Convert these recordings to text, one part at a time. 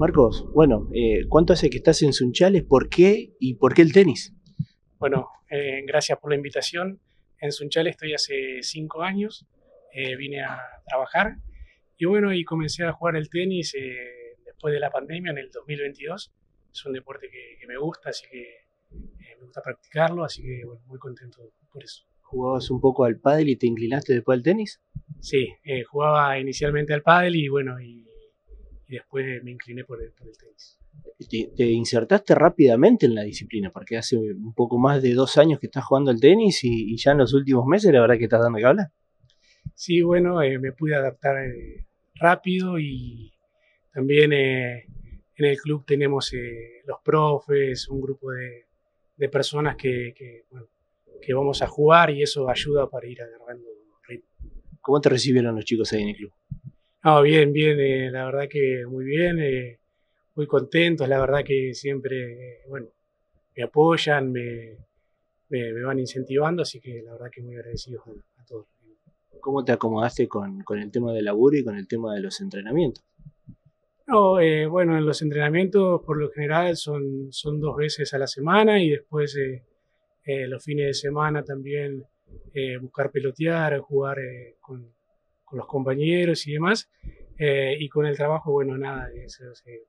Marcos, bueno, eh, ¿cuánto hace que estás en Sunchales? ¿Por qué y por qué el tenis? Bueno, eh, gracias por la invitación. En Sunchales estoy hace cinco años, eh, vine a trabajar y bueno, y comencé a jugar el tenis después de la pandemia en el 2022. Es un deporte que, que me gusta, así que me gusta practicarlo, así que bueno, muy contento por eso. ¿Jugabas un poco al pádel y te inclinaste después al tenis? Sí, jugaba inicialmente al pádel y bueno, y y después me incliné por el, tenis. Te, insertaste rápidamente en la disciplina, porque hace un poco más de dos años que estás jugando al tenis y, ya en los últimos meses la verdad que estás dando que hablar. Sí, bueno, eh, me pude adaptar eh, rápido y también eh, en el club tenemos los profes, un grupo de, personas que, que, que vamos a jugar y eso ayuda para ir agarrando ritmo. ¿Cómo te recibieron los chicos ahí en el club? No, bien, bien, eh, la verdad que muy bien, eh, muy contentos, la verdad que siempre, bueno, me apoyan, me, me, van incentivando, así que la verdad que muy agradecidos a, todos. ¿Cómo te acomodaste con, con, el tema del laburo y con el tema de los entrenamientos? No, eh, bueno, en los entrenamientos por lo general son, son dos veces a la semana y después los fines de semana también buscar pelotear, jugar con con los compañeros y demás. Eh, y con el trabajo, bueno, nada, es,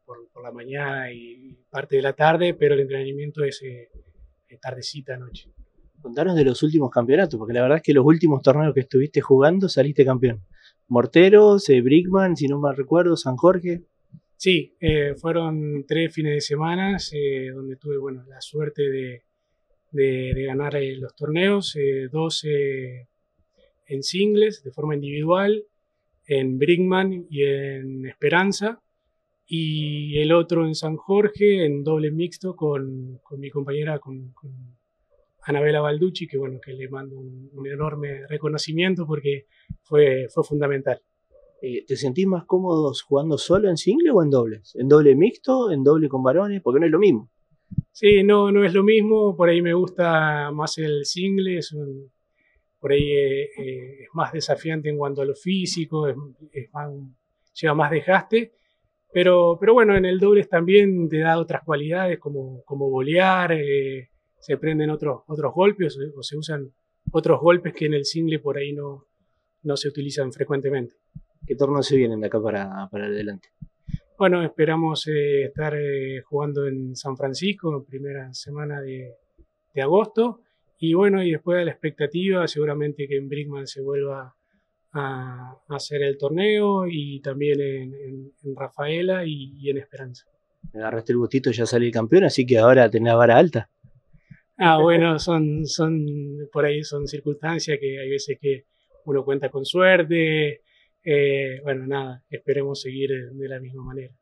por, por, la mañana y parte de la tarde, pero el entrenamiento es eh, tardecita, noche. Contanos de los últimos campeonatos, porque la verdad es que los últimos torneos que estuviste jugando saliste campeón. Morteros, eh, Brickman, si no mal recuerdo, San Jorge. Sí, eh, fueron tres fines de semana donde tuve bueno, la suerte de, de, de ganar los torneos, dos en singles de forma individual, en Brinkman y en Esperanza, y el otro en San Jorge en doble mixto con, con mi compañera, con, con, Anabela Balducci, que bueno, que le mando un, enorme reconocimiento porque fue, fue fundamental. Eh, ¿Te sentís más cómodos jugando solo en single o en dobles? ¿En doble mixto? ¿En doble con varones? Porque no es lo mismo. Sí, no, no es lo mismo. Por ahí me gusta más el single, es un, por ahí eh, eh, es más desafiante en cuanto a lo físico, es, lleva más desgaste, pero, pero bueno, en el dobles también te da otras cualidades como, como bolear, eh, se prenden otros, otros golpes o se usan otros golpes que en el single por ahí no, no se utilizan frecuentemente. ¿Qué torneos se vienen de acá para, para adelante? Bueno, esperamos estar jugando en San Francisco en primera semana de, de agosto y bueno, y después de la expectativa, seguramente que en Brickman se vuelva a, hacer el torneo y también en, Rafaela y, en Esperanza. Agarraste el gustito, ya salí campeón, así que ahora tenés vara alta. Ah, bueno, son, son, por ahí son circunstancias que hay veces que uno cuenta con suerte. Eh, bueno, nada, esperemos seguir de la misma manera.